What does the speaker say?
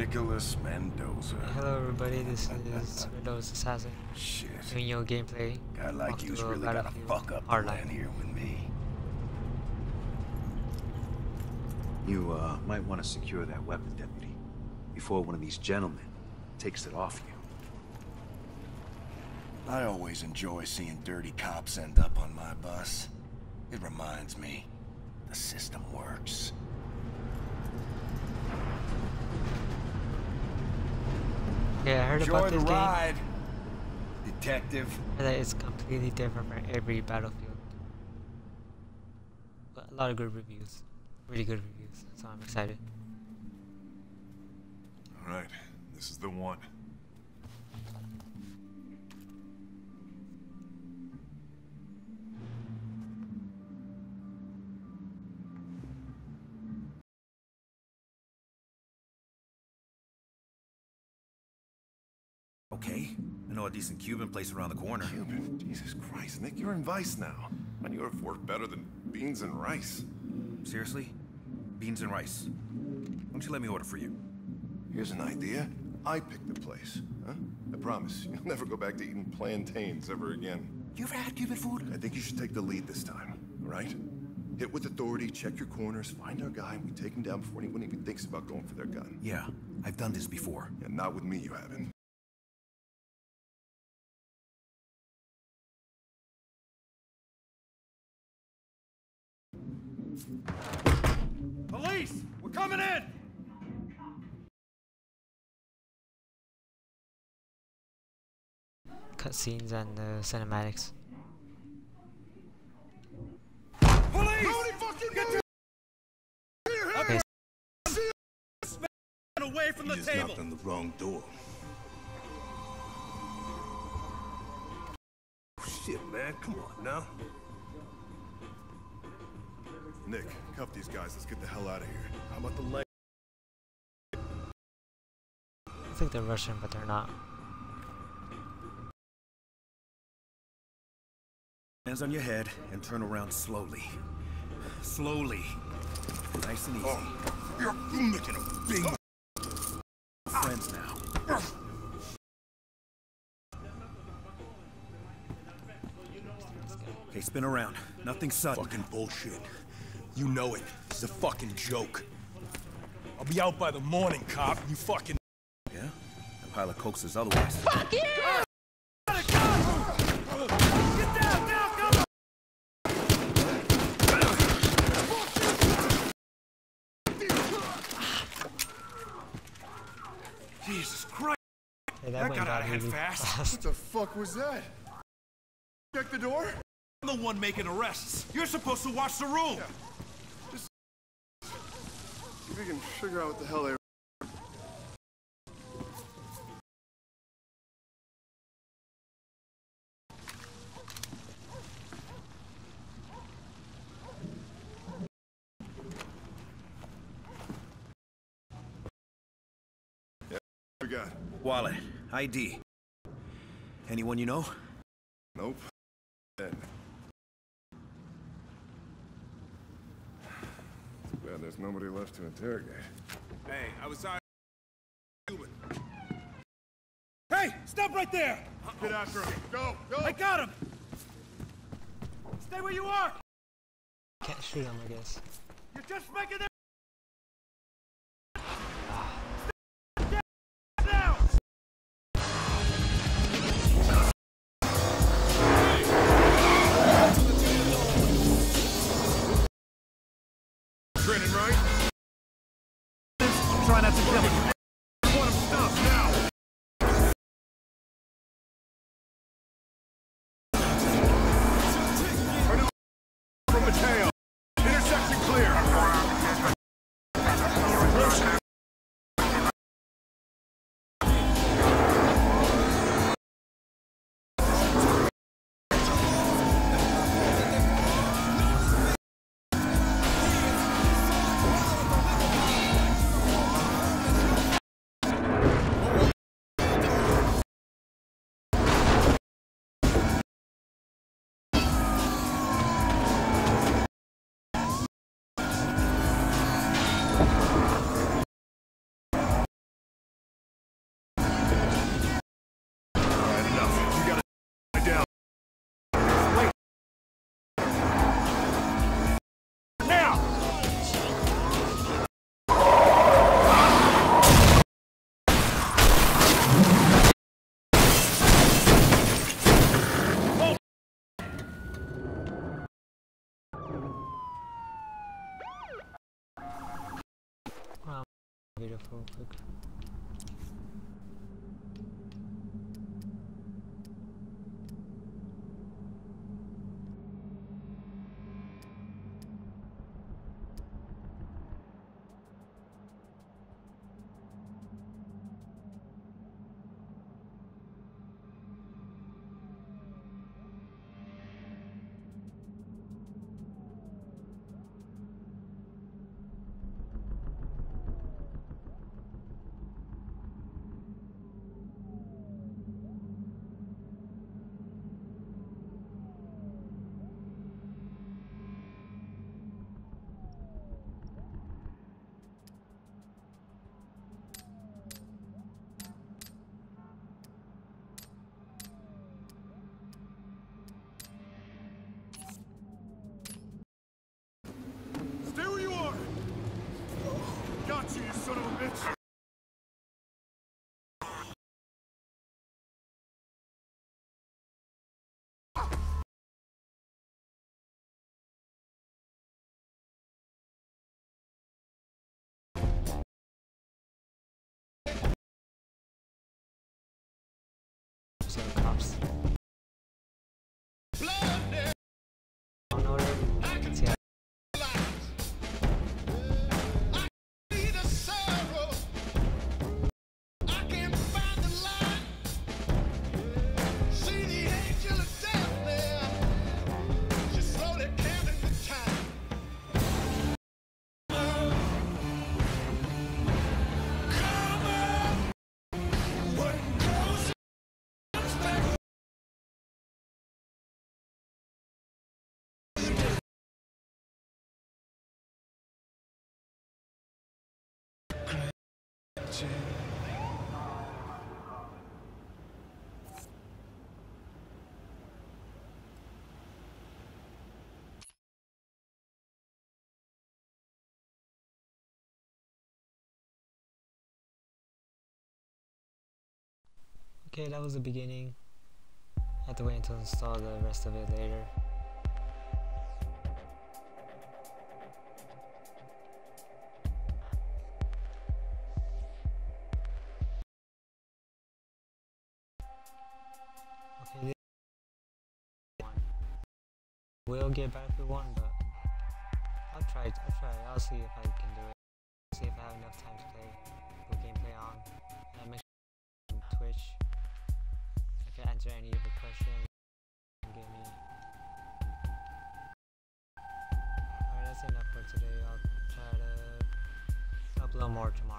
Nicholas Mendoza. Hello everybody, this is Windows Assassin Shit. doing your gameplay. Guy like you's really gotta fuck up hardline. the land here with me. You uh, might want to secure that weapon, deputy, before one of these gentlemen takes it off you. I always enjoy seeing dirty cops end up on my bus. It reminds me, the system works. Yeah, I heard Enjoy about the this game. ride, detective. and That it's completely different from every battlefield. But a lot of good reviews. Really good reviews. So I'm excited. All right, this is the one. Okay, I know a decent Cuban place around the corner. Cuban. Jesus Christ, Nick, you're in Vice now. Man, you have work better than beans and rice. Seriously? Beans and rice. Why don't you let me order for you? Here's an idea. I pick the place. Huh? I promise, you'll never go back to eating plantains ever again. You ever had Cuban food? I think you should take the lead this time, all right? Hit with authority, check your corners, find our guy, and we take him down before anyone even thinks about going for their gun. Yeah, I've done this before. And not with me, you haven't. Police! We're coming in! Cutscenes and uh, cinematics. Police! Get Okay, away from the You just knocked on the wrong door. Shit, man, come on now. Nick, cuff these guys. Let's get the hell out of here. How about the leg? I think they're Russian, but they're not. Hands on your head and turn around slowly. Slowly. Nice and easy. Oh, you're making a big. Friends now. Okay, spin around. Nothing sudden. Fucking bullshit. You know it. It's a fucking joke. I'll be out by the morning, cop. You fucking. Yeah? A pile of cokes is otherwise. Fuck you! Get down. Now come. Jesus Christ! Hey, That went got out of hand fast. What the fuck was that? Check the door. I'm the one making arrests. You're supposed to watch the room. See if we can figure out what the hell they. Yeah, we got. Wallet. ID. Anyone you know? Nope. Dead. There's nobody left to interrogate. Hey, I was sorry. Hey, stop right there! Get after him. Go, go. I got him. Stay where you are. Can't shoot him, I guess. You're just making it. Stuff Okay, that was the beginning. I have to wait until install the rest of it later. Okay, one. Will get Battlefield 1, but I'll try. I'll try. I'll see if I can do it. See if I have enough time to more tomorrow.